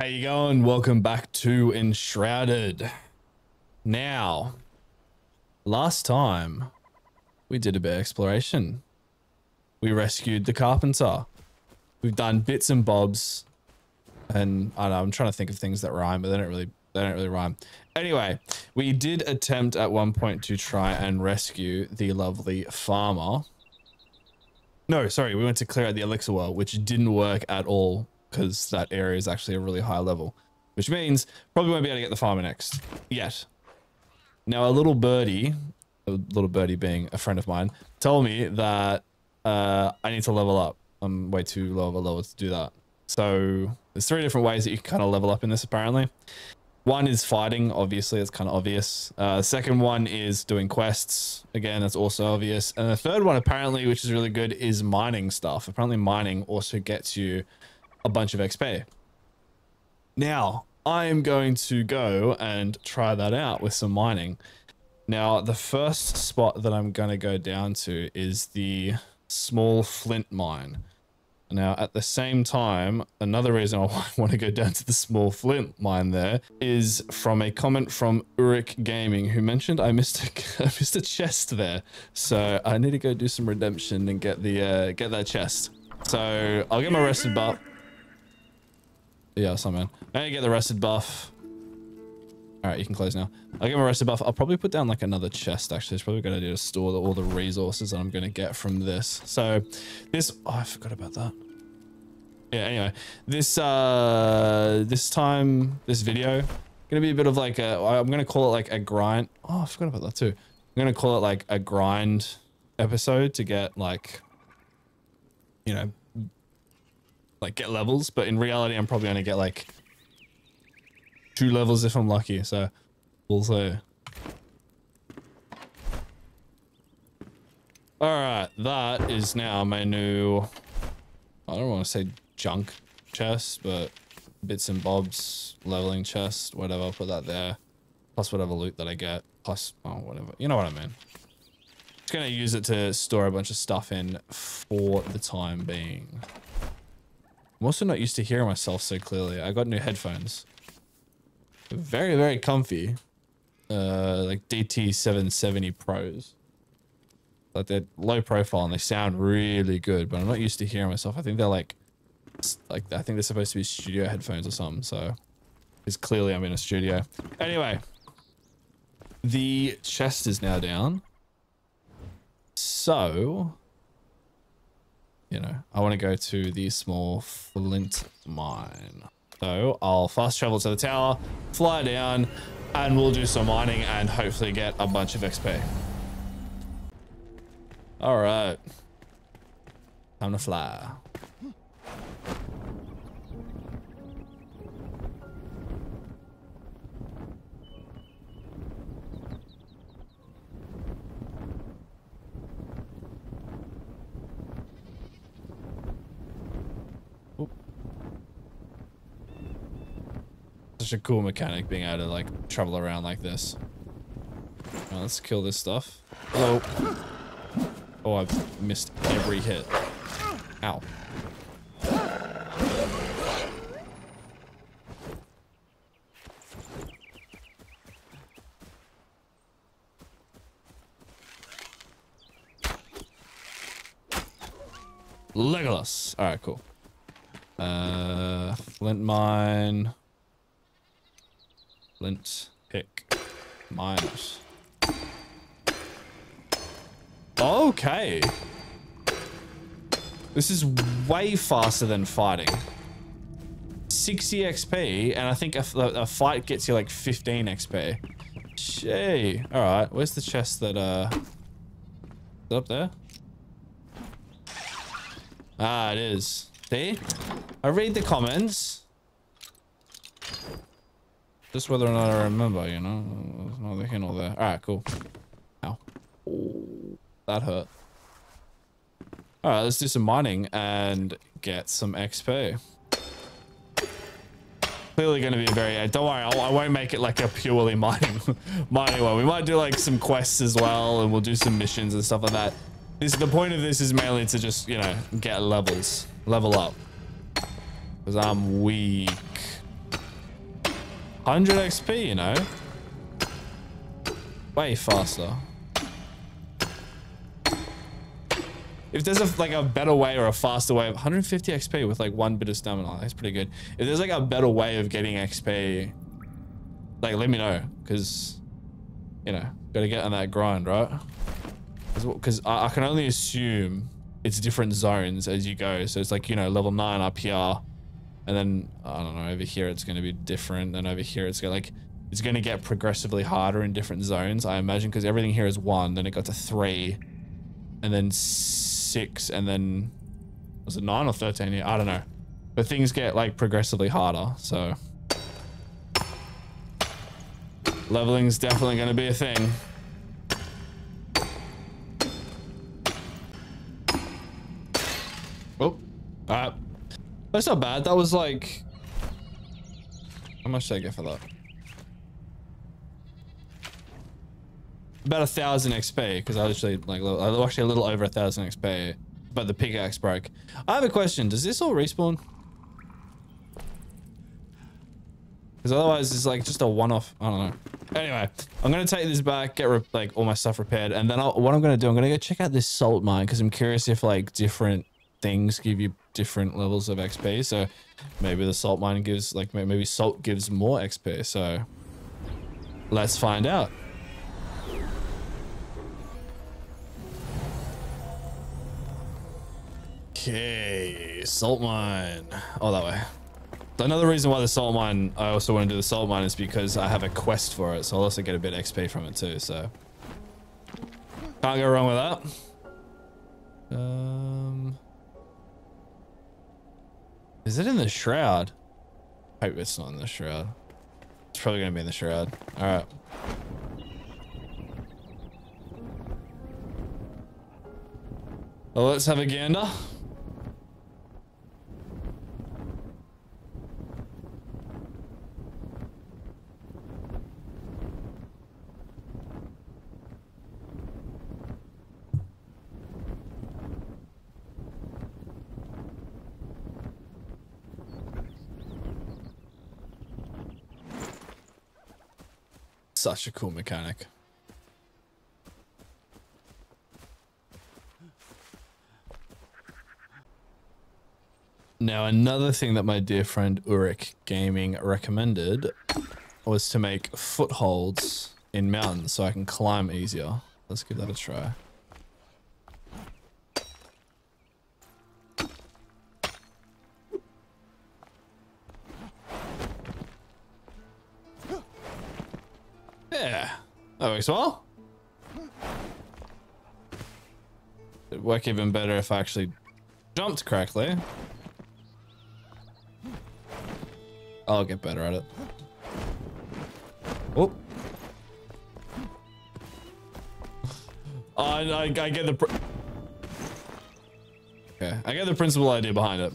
How you going? Welcome back to Enshrouded. Now, last time we did a bit of exploration. We rescued the carpenter. We've done bits and bobs, and I know. I'm trying to think of things that rhyme, but they don't really they don't really rhyme. Anyway, we did attempt at one point to try and rescue the lovely farmer. No, sorry, we went to clear out the elixir well, which didn't work at all because that area is actually a really high level, which means probably won't be able to get the farmer next yet. Now, a little birdie, a little birdie being a friend of mine, told me that uh, I need to level up. I'm way too low of a level to do that. So there's three different ways that you can kind of level up in this apparently. One is fighting, obviously, it's kind of obvious. Uh, second one is doing quests. Again, that's also obvious. And the third one, apparently, which is really good, is mining stuff. Apparently, mining also gets you a bunch of XP. Now, I'm going to go and try that out with some mining. Now, the first spot that I'm going to go down to is the small flint mine. Now, at the same time, another reason I want to go down to the small flint mine there is from a comment from Uric Gaming who mentioned I missed a, I missed a chest there. So I need to go do some redemption and get the uh, get that chest. So I'll get my rested buff. Yeah, some man. I get the rested buff. All right, you can close now. I'll get my rested buff. I'll probably put down like another chest. Actually, it's probably a good idea to store the, all the resources that I'm going to get from this. So this, oh, I forgot about that. Yeah, anyway, this, uh, this time, this video, going to be a bit of like a, I'm going to call it like a grind. Oh, I forgot about that too. I'm going to call it like a grind episode to get like, you know, like get levels. But in reality, I'm probably going to get like two levels if I'm lucky. So we'll see. All right, that is now my new. I don't want to say junk chest, but bits and bobs leveling chest, whatever. I'll put that there. Plus whatever loot that I get. Plus, oh, whatever. You know what I mean. Just gonna use it to store a bunch of stuff in for the time being. I'm also not used to hearing myself so clearly. I got new headphones. Very very comfy. Uh like dt 770 pros. Like they're low profile and they sound really good but i'm not used to hearing myself. I think they're like like i think they're supposed to be studio headphones or something so because clearly i'm in a studio. Anyway the chest is now down. So you know i want to go to the small flint mine so I'll fast travel to the tower, fly down, and we'll do some mining and hopefully get a bunch of XP. All right. Time to fly. Such a cool mechanic being able to like travel around like this. Right, let's kill this stuff. Hello. Oh, I've missed every hit. Ow. Legolas. All right, cool. Uh, flint mine. Flint pick minus. Okay. This is way faster than fighting. 60 XP, and I think a, a fight gets you like 15 XP. Gee. Alright, where's the chest that, uh... Up there? Ah, it is. See? I read the comments. Just whether or not I remember, you know? There's neither here there. Alright, cool. Ow. Ooh, that hurt. Alright, let's do some mining and get some XP. Clearly going to be a very... Uh, don't worry, I'll, I will not make it like a purely mining, mining one. We might do like some quests as well and we'll do some missions and stuff like that. This The point of this is mainly to just, you know, get levels. Level up. Because I'm weak. 100 XP, you know? Way faster. If there's a like a better way or a faster way of 150 XP with like one bit of stamina, that's pretty good. If there's like a better way of getting XP, like let me know, because you know, gotta get on that grind, right? Because I, I can only assume it's different zones as you go. So it's like you know level nine up here, and then I don't know over here it's going to be different, and over here it's going like it's going to get progressively harder in different zones. I imagine because everything here is one, then it got to three, and then six, and then was it nine or thirteen? Yeah, I don't know. But things get like progressively harder, so leveling's definitely going to be a thing. Oh, alright. That's not bad. That was like, how much did I get for that? about a thousand XP because I actually like I actually a little over a thousand XP, but the pickaxe broke. I have a question. Does this all respawn? Because otherwise it's like just a one-off. I don't know. Anyway, I'm gonna take this back, get like all my stuff repaired, and then I'll, what I'm gonna do, I'm gonna go check out this salt mine because I'm curious if like different things give you different levels of XP. So maybe the salt mine gives like maybe salt gives more XP. So let's find out. Okay, salt mine. Oh, that way. Another reason why the salt mine, I also want to do the salt mine is because I have a quest for it, so I'll also get a bit XP from it too, so. Can't go wrong with that. Um, Is it in the shroud? I hope it's not in the shroud. It's probably to be in the shroud. All right. Well, let's have a gander. Such a cool mechanic. Now, another thing that my dear friend Uric Gaming recommended was to make footholds in mountains so I can climb easier. Let's give that a try. Works well. It'd work even better if I actually jumped correctly. I'll get better at it. Oh. I, I, I get the... Okay, I get the principal idea behind it.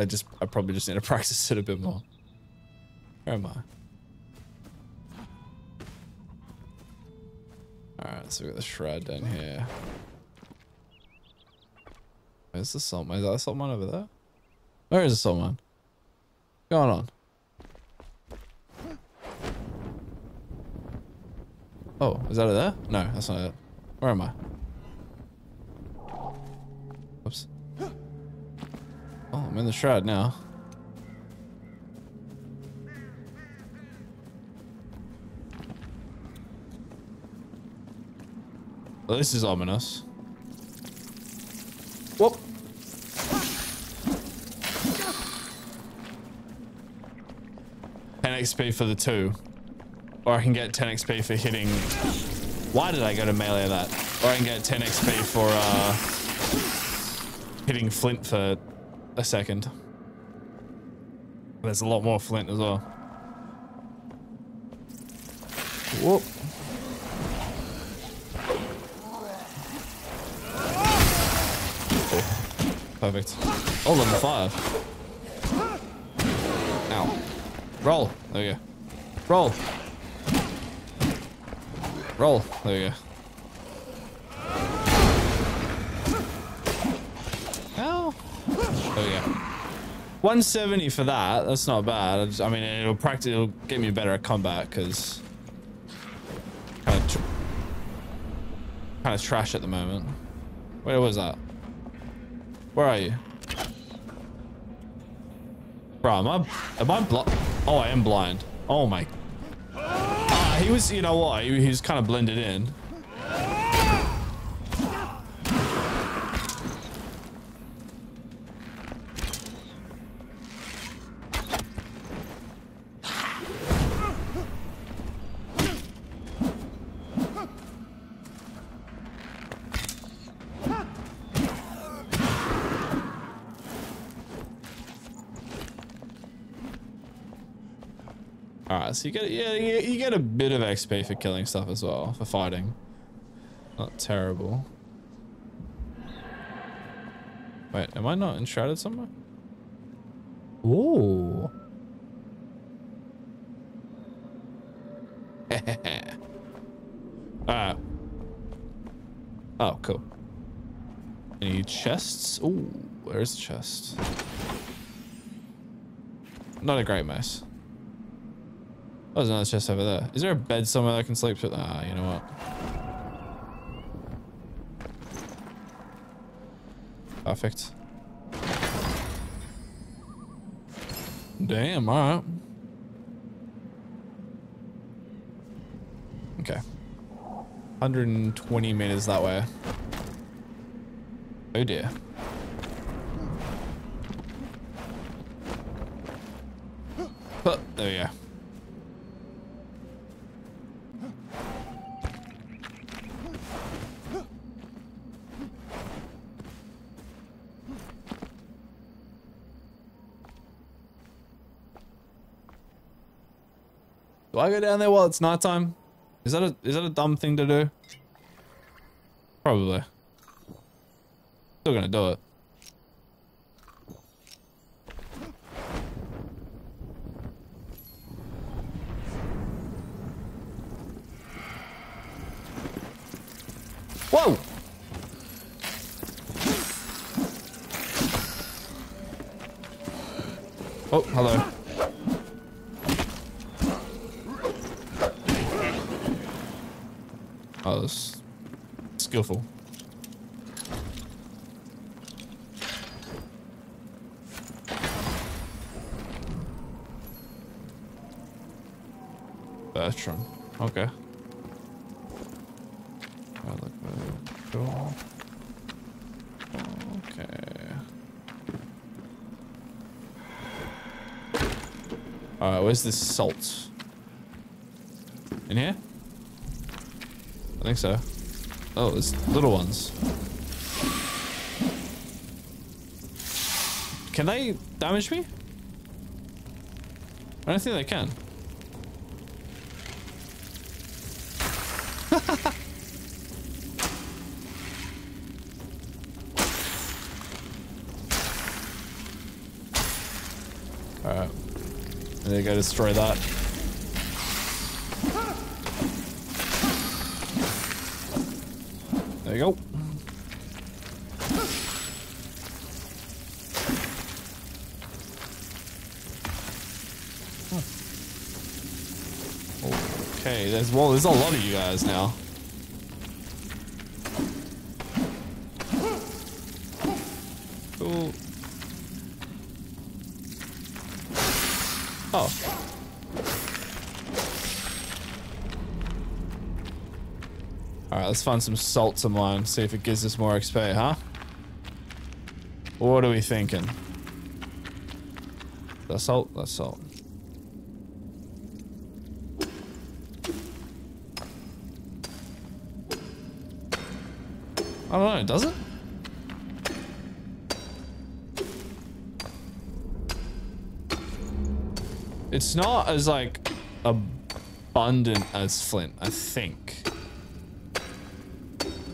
I just, I probably just need to practice it a bit more. Where am I? Alright, so we got the shroud down here. Where's the salt mine? Is that a salt mine over there? Where is the salt mine? What's going on? Oh, is that it there? No, that's not it. Where am I? Oops. Oh, I'm in the shroud now. Well, this is ominous. Whoop. Ten XP for the two. Or I can get 10 XP for hitting... Why did I go to melee that? Or I can get 10 XP for uh, hitting flint for a second. There's a lot more flint as well. Perfect. Oh, level 5. Ow. Roll. There we go. Roll. Roll. There you go. Ow. There we go. 170 for that. That's not bad. I, just, I mean, it'll practice. It'll get me better at combat because kind of kind of trash at the moment. Where was that? Where are you? Bro, am I am I blind? Oh, I am blind. Oh my. Ah, he was. You know what? He, he was kind of blended in. You get yeah you get a bit of XP for killing stuff as well for fighting. Not terrible. Wait, am I not enshrouded somewhere? Ooh. Alright. Oh, cool. Any chests? Ooh, where's the chest? Not a great mess. Oh, there's another chest over there. Is there a bed somewhere I can sleep to? Ah, you know what? Perfect. Damn, alright. Okay. 120 meters that way. Oh dear. But, there we go. I go down there while it's nighttime? Is that a is that a dumb thing to do? Probably. Still gonna do it. Whoa! Oh, hello. Oh, that's skillful. Bertram. Okay. Uh, okay. Alright, where's this salt? In here? I think so. Oh, it's little ones. Can they damage me? I don't think they can. Alright. There you go, destroy that. There you go. Okay, there's well, there's a lot of you guys now. Cool. Oh. Alright, let's find some salt to mine, see if it gives us more XP, huh? What are we thinking? That's salt, that's salt. I don't know, does it? It's not as like abundant as flint, I think.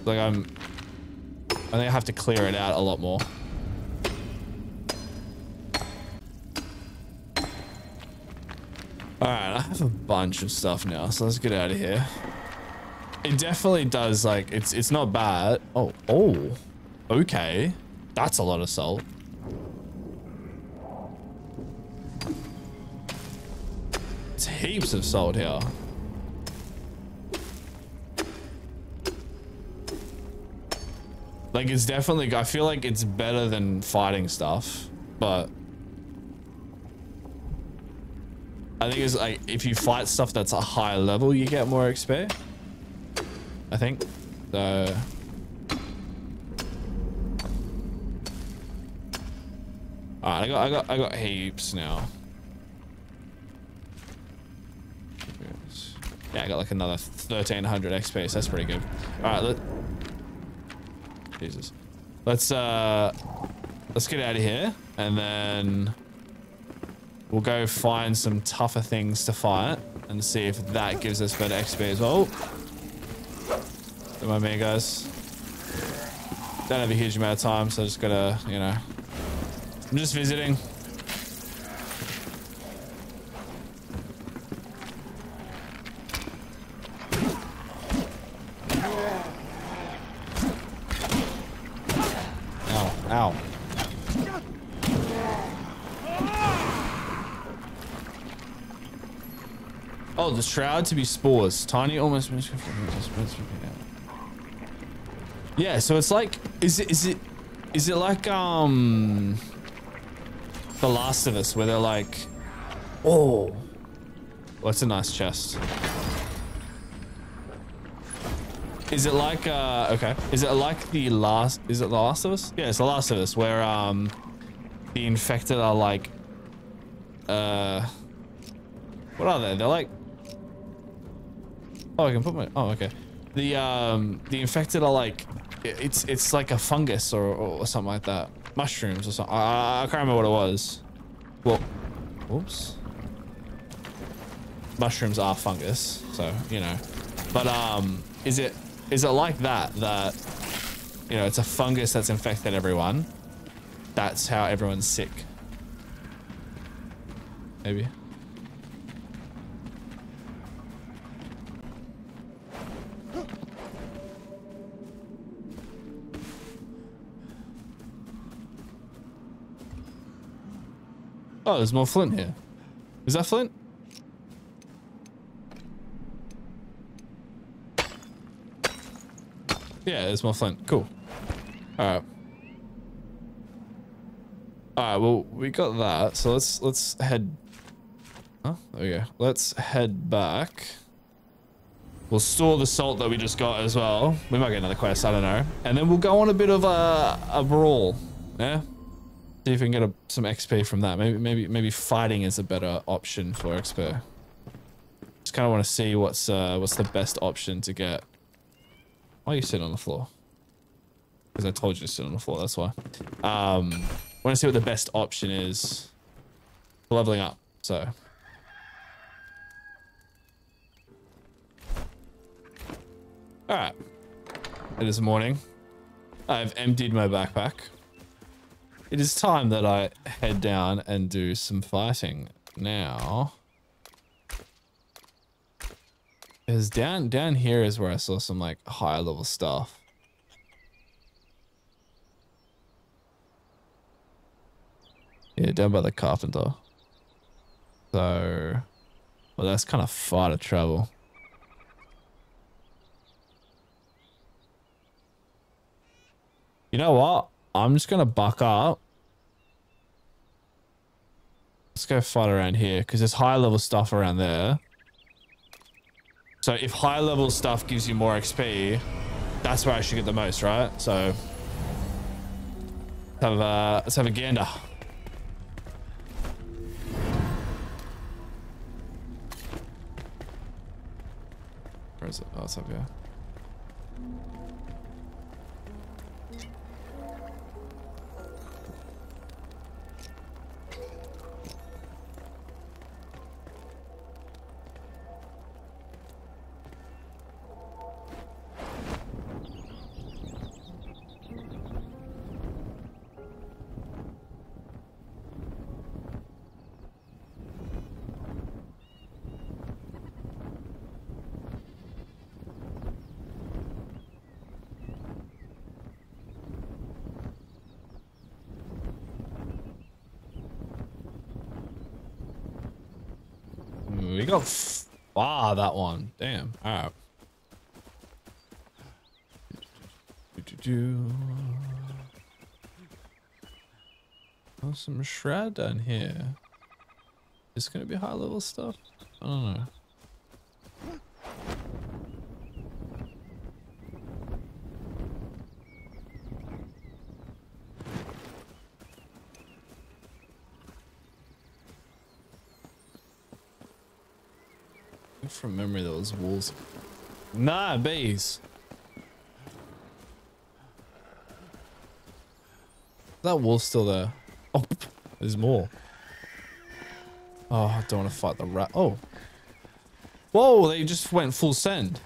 Like I'm, I think I have to clear it out a lot more. All right, I have a bunch of stuff now, so let's get out of here. It definitely does, like, it's it's not bad. Oh, oh, okay. That's a lot of salt. It's heaps of salt here. Like, it's definitely, I feel like it's better than fighting stuff, but I think it's like, if you fight stuff that's a higher level, you get more XP. I think. So... Alright, I got, I got, I got heaps now. Yeah, I got like another 1300 XP, so that's pretty good. Alright, let... Jesus. Let's, uh... Let's get out of here, and then... We'll go find some tougher things to fight, and see if that gives us better XP as well. Don't mind me, guys. Don't have a huge amount of time, so I just gotta, you know... I'm just visiting. Ow, ow. Oh, the shroud to be spores. Tiny, almost. Yeah, so it's like, is it, is it, is it like, um, The Last of Us, where they're like, oh, what's a nice chest? Is it like, uh, okay, is it like the last, is it The Last of Us? Yeah, it's The Last of Us, where, um, the infected are like, uh, what are they? They're like, oh, I can put my, oh, okay. The, um, the infected are like, it's, it's like a fungus or, or something like that. Mushrooms or something. I, I can't remember what it was. Well, whoops. Mushrooms are fungus, so, you know. But, um, is it, is it like that, that, you know, it's a fungus that's infected everyone? That's how everyone's sick. Maybe. Oh, there's more flint here. Is that flint? Yeah, there's more flint. Cool. Alright. Alright, well, we got that. So let's let's head Oh, there we go. Let's head back. We'll store the salt that we just got as well. We might get another quest, I don't know. And then we'll go on a bit of a, a brawl. Yeah? See if we can get a, some XP from that. Maybe maybe maybe fighting is a better option for XP. Just kind of want to see what's uh, what's the best option to get. Why are you sitting on the floor? Because I told you to sit on the floor. That's why. Um, want to see what the best option is for leveling up. So. All right. It is morning. I've emptied my backpack. It is time that I head down and do some fighting now. Because down down here is where I saw some like higher level stuff. Yeah, down by the carpenter. So, well, that's kind of far to travel. You know what? I'm just gonna buck up. Let's go fight around here because there's high level stuff around there. So if high level stuff gives you more XP, that's where I should get the most, right? So have a, let's have a gander. Where is it? Oh, it's up here. Oh, some shroud down here. Is gonna be high level stuff? I don't know. From memory, those wolves. Nah, bees. That wolf's still there. There's more. Oh, I don't want to fight the rat. Oh. Whoa, they just went full send.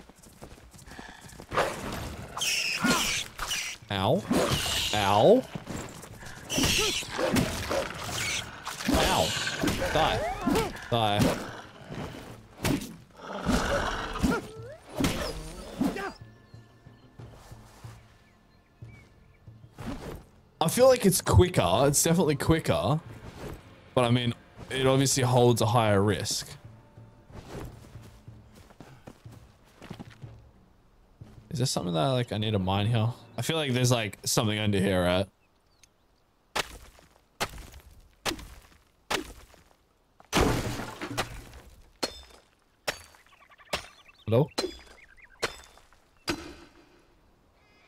Ow. Ow. Ow. Die. Die. Feel like it's quicker. It's definitely quicker. But I mean, it obviously holds a higher risk. Is there something that like I need to mine here? I feel like there's like something under here, right? Hello?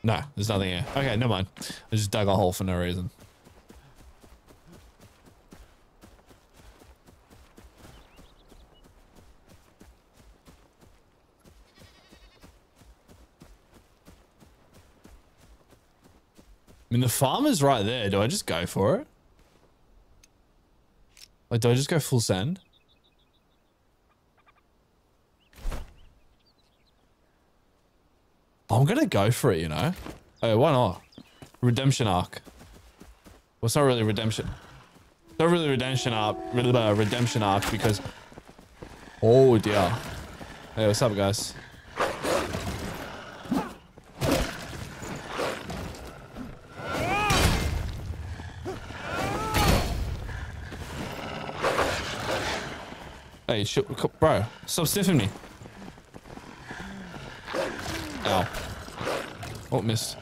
No, there's nothing here. Okay, never mind. I just dug a hole for no reason. I mean, the farm is right there. Do I just go for it? Like, do I just go full send? I'm gonna go for it, you know? Oh, why not? Redemption arc. Well, it's not really redemption. It's not really redemption arc, uh, redemption arc because... Oh dear. Hey, what's up, guys? Hey, bro, stop sniffing me. Ow. Oh, missed.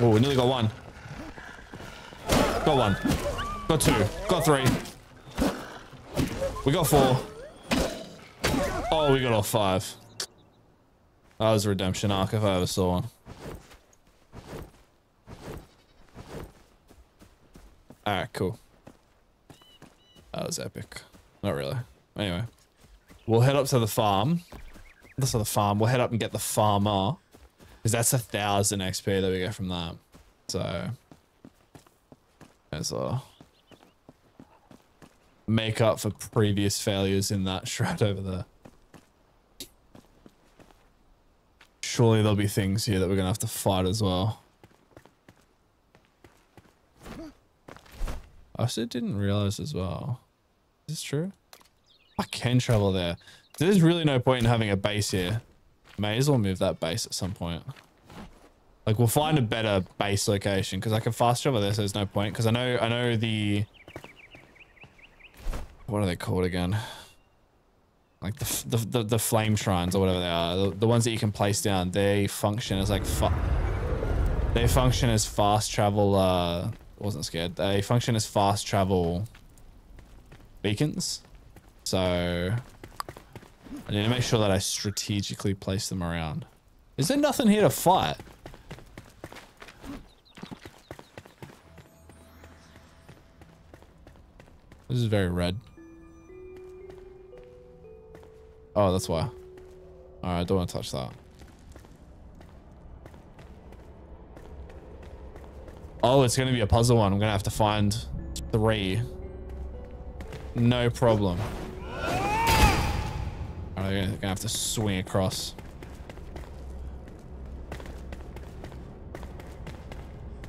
Oh, we nearly got one. Got one. Got two. Got three. We got four. Oh, we got all five. That was a redemption arc if I ever saw one. Alright, cool. That was epic. Not really. Anyway. We'll head up to the farm. That's not the farm. We'll head up and get the farmer. Because that's a thousand XP that we get from that. So. As a make up for previous failures in that shroud over there. Surely there'll be things here that we're going to have to fight as well. I also didn't realize as well. Is this true? I can travel there. There's really no point in having a base here. May as well move that base at some point. Like we'll find a better base location because I can fast travel there, so there's no point. Because I know I know the what are they called again? Like the the the, the flame shrines or whatever they are, the, the, ones that you can place down. They function as like they function as fast travel. Uh, wasn't scared. They function as fast travel beacons. So I need to make sure that I strategically place them around. Is there nothing here to fight? This is very red. Oh, that's why. Alright, I don't want to touch that. Oh, it's going to be a puzzle one. I'm going to have to find three. No problem. Alright, they're gonna have to swing across.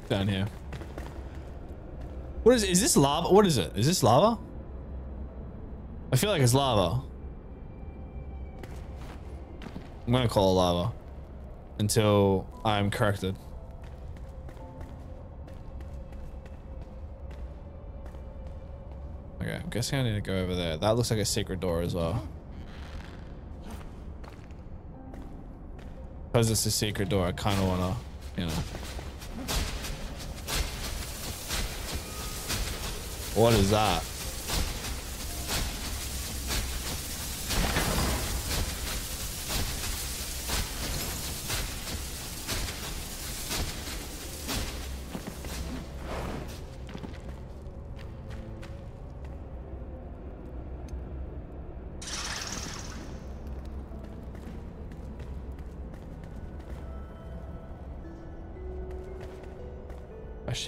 Down here. What is Is this lava? What is it? Is this lava? I feel like it's lava. I'm gonna call it lava. Until I'm corrected. Okay, I'm guessing I need to go over there. That looks like a secret door as well. Because it's a secret door, I kind of want to, you know. What is that?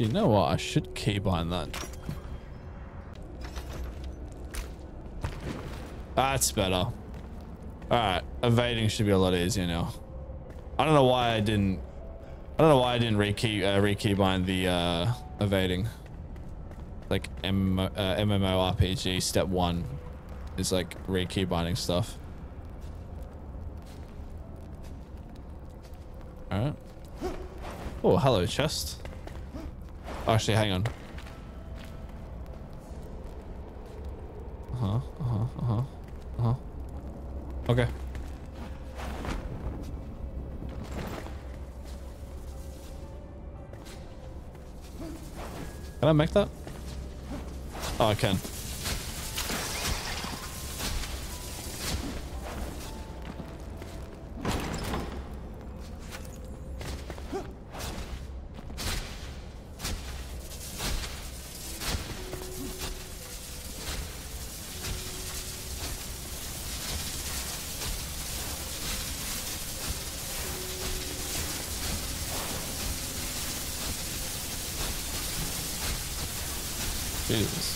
Actually, you know what? I should on that. That's better. Alright, evading should be a lot easier now. I don't know why I didn't... I don't know why I didn't rekey, uh, rekeybind the uh, evading. Like M uh, MMORPG step one is like rekeybinding stuff. Alright. Oh, hello chest. Actually, hang on. Uh-huh, uh-huh, uh-huh, uh-huh. Okay. Can I make that? Oh, I can. Jesus.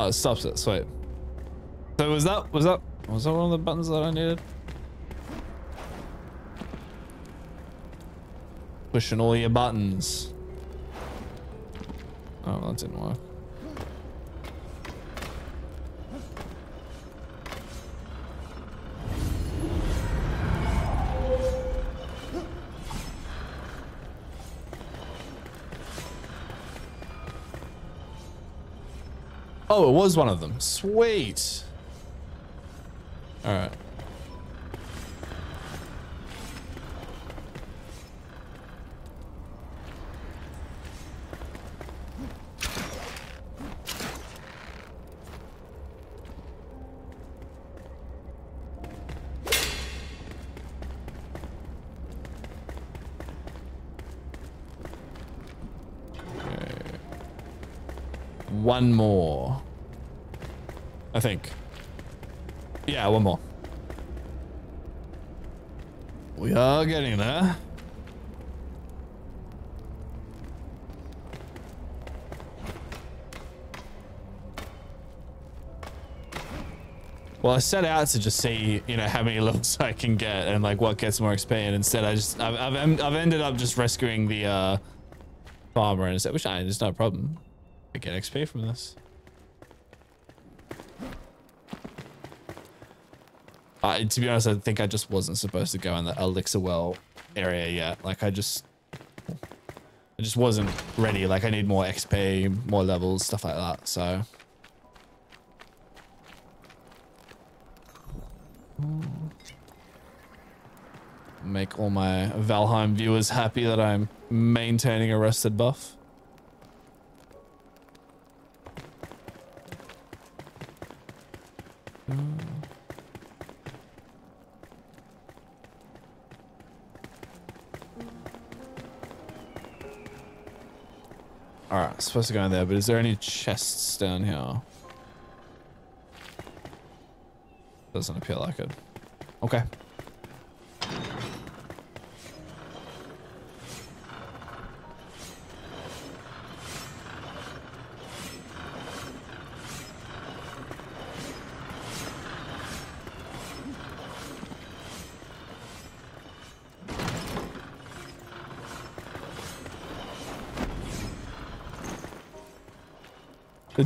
Oh, it stops it. Sweet. So was that was that was that one of the buttons that I needed? Pushing all your buttons. Oh, that didn't work. Oh, it was one of them. Sweet. All right. One more. I think. Yeah, one more. We are getting there. Well, I set out to just see, you know, how many levels I can get and like what gets more XP. And instead, I just I've I've, I've ended up just rescuing the uh, farmer instead, which I there's no problem. I get XP from this. Uh, to be honest, I think I just wasn't supposed to go in the elixir well area yet. Like I just, I just wasn't ready. Like I need more XP, more levels, stuff like that. So. Make all my Valheim viewers happy that I'm maintaining a rested buff. Alright, supposed to go in there, but is there any chests down here? Doesn't appear like it. Okay.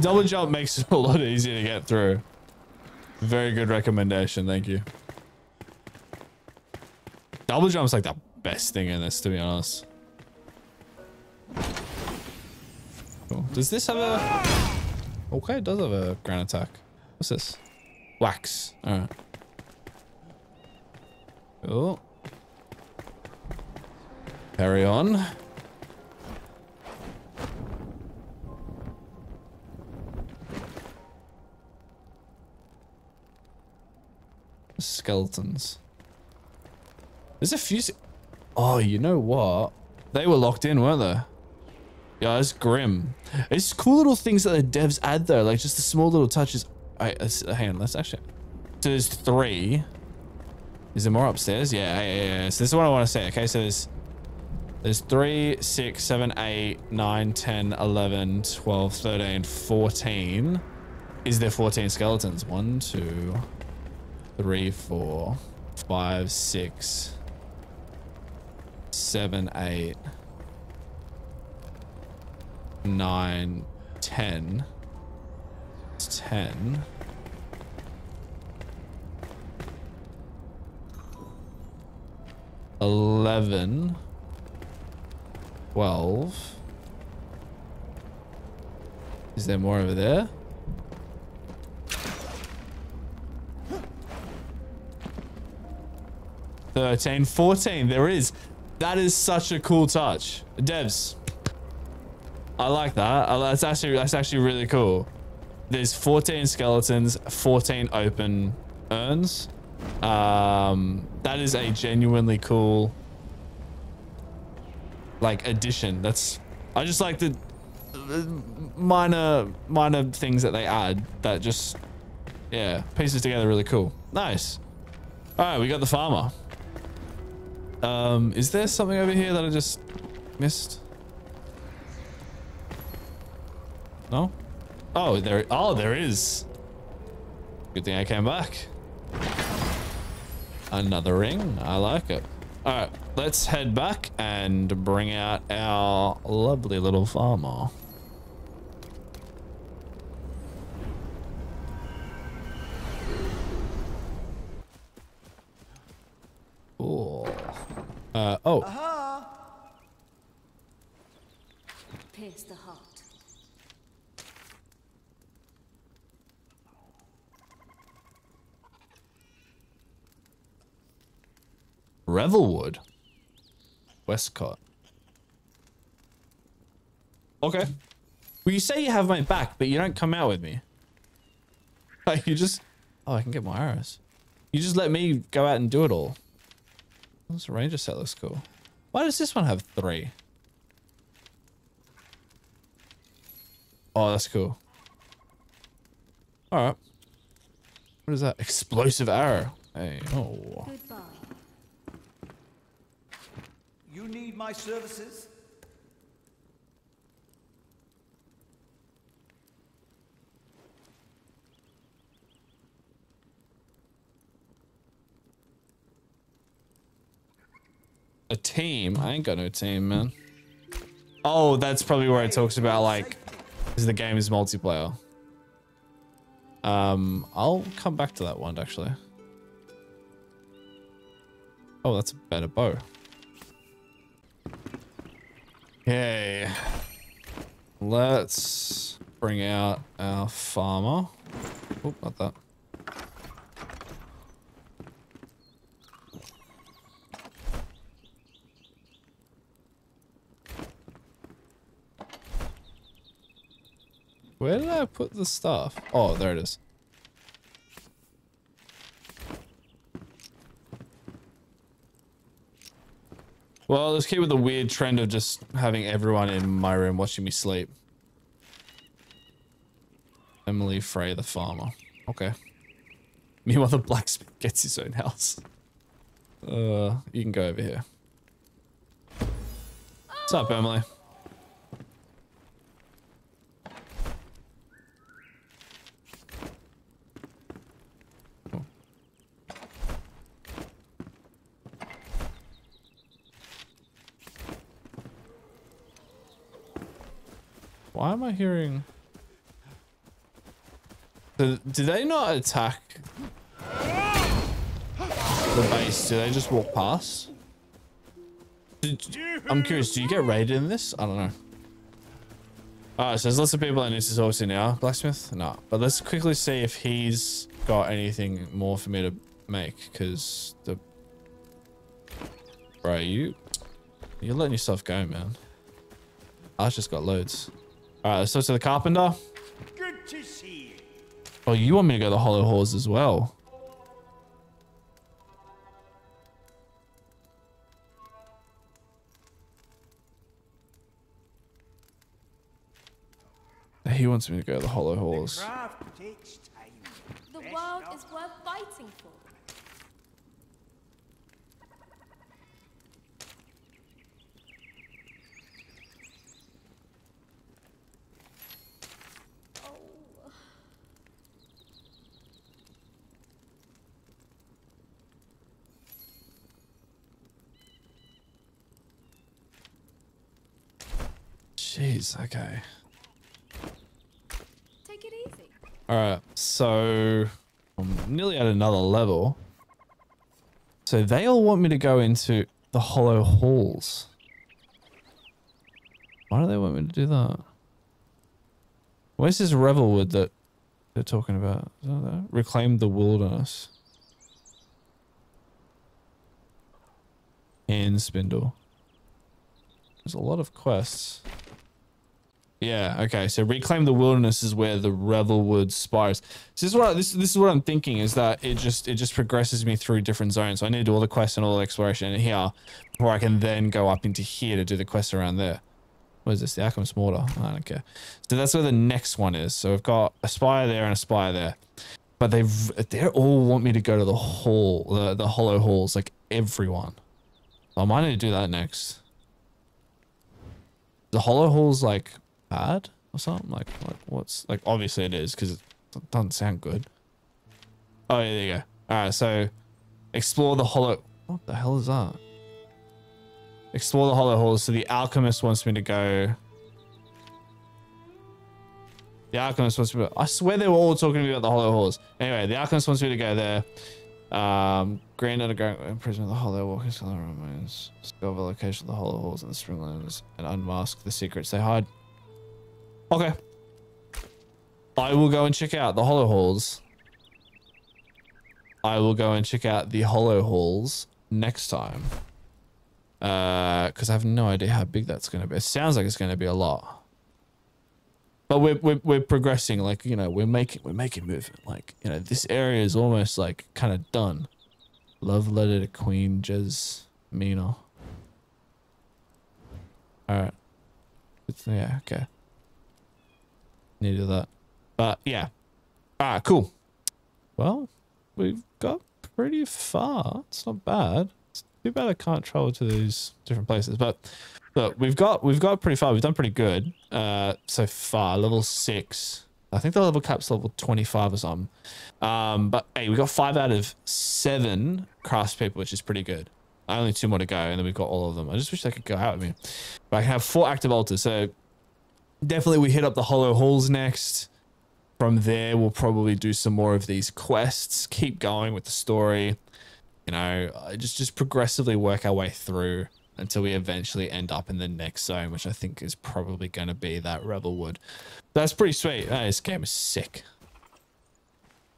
Double jump makes it a lot easier to get through. Very good recommendation. Thank you. Double jump's like the best thing in this, to be honest. Cool. Does this have a... Okay, it does have a ground attack. What's this? Wax. All right. Cool. Carry on. Skeletons. There's a few... Oh, you know what? They were locked in, weren't they? Yeah, it's grim. It's cool little things that the devs add though, like just the small little touches. Alright, hang on, let's actually... So there's three. Is there more upstairs? Yeah, yeah, yeah, yeah. So this is what I want to say. Okay, so there's... There's 3, 6, 7, 8, 9, 10, 11, 12, 13, 14. Is there 14 skeletons? 1, 2, 3, 4, 5, 6, 7, 8, 9, 10. It's 10. Eleven. Twelve. Is there more over there? Thirteen, fourteen. There is. That is such a cool touch. Devs. I like that. That's actually that's actually really cool. There's 14 skeletons, 14 open urns. Um, that is a genuinely cool like addition. That's I just like the, the minor minor things that they add that just yeah pieces together really cool. Nice. All right, we got the farmer. Um, is there something over here that I just missed? No? Oh, there. Oh, there is. Good thing I came back. Another ring. I like it. All right, let's head back and bring out our lovely little farmer. Cool. Uh, oh. Aha! Pierce the heart. Revelwood. Westcott. Okay. Well, you say you have my back, but you don't come out with me. Like, you just... Oh, I can get more arrows. You just let me go out and do it all. This ranger set looks cool. Why does this one have three? Oh, that's cool. All right. What is that? Explosive arrow. Hey, oh. Goodbye. You need my services? A team? I ain't got no team, man. Oh, that's probably where it talks about like, is the game is multiplayer. Um, I'll come back to that one actually. Oh, that's a better bow. Okay. Let's bring out our farmer. Oh, not that. Where did I put the stuff? Oh, there it is. Well, let's keep with the weird trend of just having everyone in my room watching me sleep. Emily Frey, the farmer. Okay. Meanwhile, the blacksmith gets his own house. Uh, you can go over here. What's up, Emily? Why am I hearing... Do, they not attack the base? Do they just walk past? I'm curious, do you get raided in this? I don't know. Alright, so there's lots of people in this is obviously now. Blacksmith? No. But let's quickly see if he's got anything more for me to make, because the Bro, you you're letting yourself go, man. I just got loads. Alright, let's talk to the carpenter. Good to see you. Oh, you want me to go to the hollow halls as well? He wants me to go to the hollow halls. Craft takes time. The Best world not- is worth fighting for. Oh. Jeez, okay. Take it easy. All right, so I'm nearly at another level. So they all want me to go into the hollow halls. Why do they want me to do that? Where's this Revelwood that they're talking about? Is that? Reclaim the wilderness. Hand spindle. There's a lot of quests. Yeah. Okay. So reclaim the wilderness is where the Revelwood spires. So this is what this this is what I'm thinking is that it just it just progresses me through different zones. So I need to do all the quests and all the exploration here before I can then go up into here to do the quests around there. What is this? The Alchemist Mortar. I don't care. So that's where the next one is. So we've got a spire there and a spire there. But they've they all want me to go to the hall, the, the hollow halls, like everyone. I might need to do that next. The hollow halls like bad or something? Like, like what's like? Obviously it is because it doesn't sound good. Oh yeah, there you go. All right, so explore the hollow. What the hell is that? Explore the hollow halls. So the alchemist wants me to go. The alchemist wants me. To, I swear they were all talking to me about the hollow halls. Anyway, the alchemist wants me to go there. Um, grand underground imprisonment of the hollow cellar remains. Discover the location of the hollow halls and the springlands and unmask the secrets they hide. Okay. I will go and check out the hollow halls. I will go and check out the hollow halls next time. Uh, because I have no idea how big that's going to be. It sounds like it's going to be a lot. But we're, we're, we're progressing. Like, you know, we're making, we're making movement. Like, you know, this area is almost like kind of done. Love letter to Queen Jasmina. Alright. Yeah, okay. Needed that. But yeah. Alright, cool. Well, we've got pretty far. It's not bad. It's too bad I can't travel to these different places. But look, we've got we've got pretty far. We've done pretty good uh so far. Level six. I think the level cap's level 25 or something. Um, but hey, we got five out of seven craftspeople, which is pretty good. Only two more to go, and then we've got all of them. I just wish they could go out with me. But I can have four active altars, so definitely we hit up the hollow halls next. From there, we'll probably do some more of these quests. Keep going with the story. You know, uh, just just progressively work our way through until we eventually end up in the next zone, which I think is probably going to be that Revelwood. That's pretty sweet. Hey, this game is sick.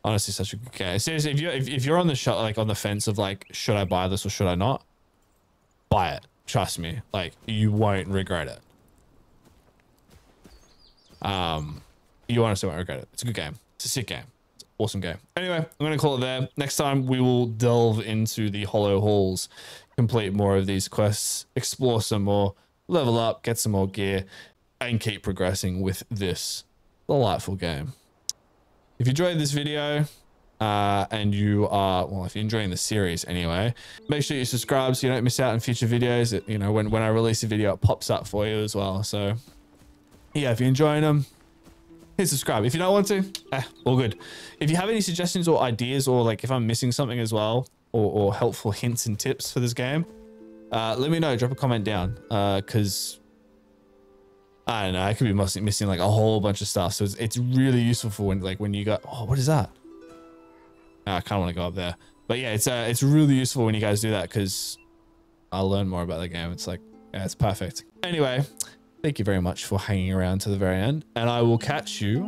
Honestly, such a good game. Seriously, if you're if, if you're on the shot like on the fence of like, should I buy this or should I not? Buy it. Trust me. Like you won't regret it. Um, you honestly won't regret it. It's a good game. It's a sick game. It's awesome game. Anyway, I'm gonna call it there. Next time we will delve into the hollow halls, complete more of these quests, explore some more, level up, get some more gear, and keep progressing with this delightful game. If you enjoyed this video, uh, and you are well, if you're enjoying the series anyway, make sure you subscribe so you don't miss out on future videos. It, you know, when when I release a video, it pops up for you as well. So yeah, if you're enjoying them, hit subscribe. If you don't want to, eh, all good. If you have any suggestions or ideas, or like if I'm missing something as well, or, or helpful hints and tips for this game, uh, let me know. Drop a comment down, Uh, because I don't know. I could be missing, missing like a whole bunch of stuff. So it's, it's really useful for when like when you go, oh, what is that? I kind of want to go up there, but yeah, it's uh, it's really useful when you guys do that because I'll learn more about the game. It's like, yeah, it's perfect. Anyway, thank you very much for hanging around to the very end, and I will catch you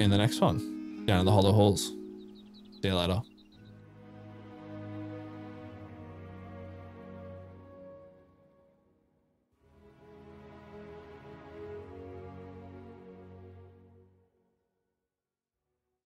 in the next one down in the Hollow Halls. See you later.